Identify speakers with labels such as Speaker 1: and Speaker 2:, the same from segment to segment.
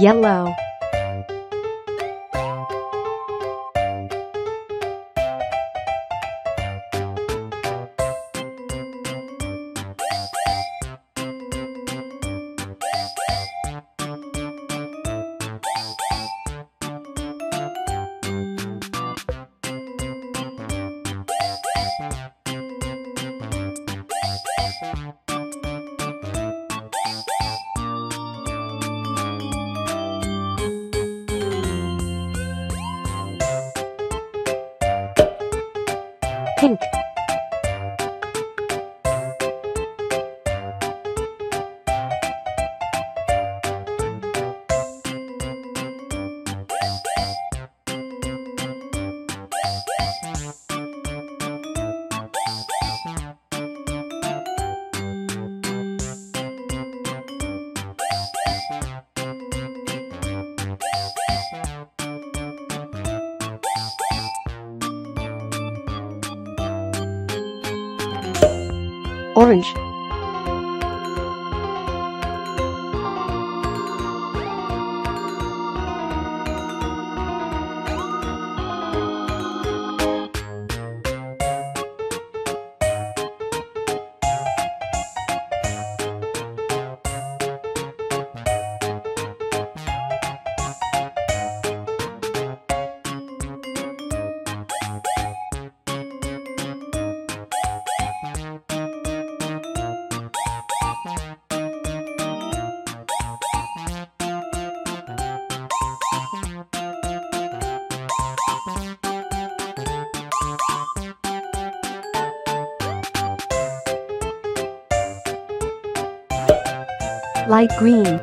Speaker 1: yellow, pink, orange, light green,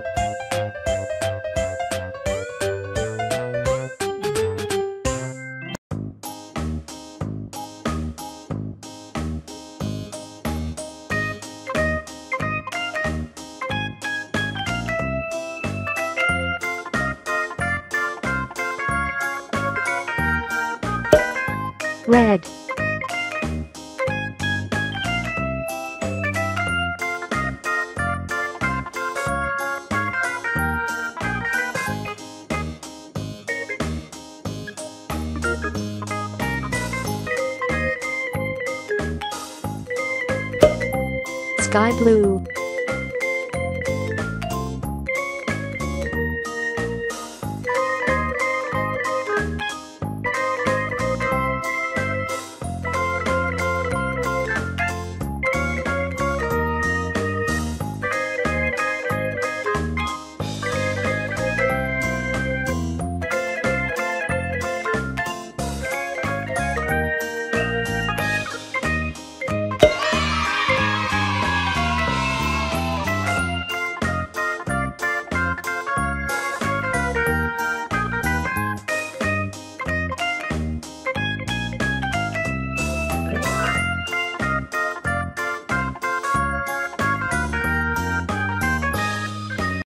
Speaker 1: red, sky blue,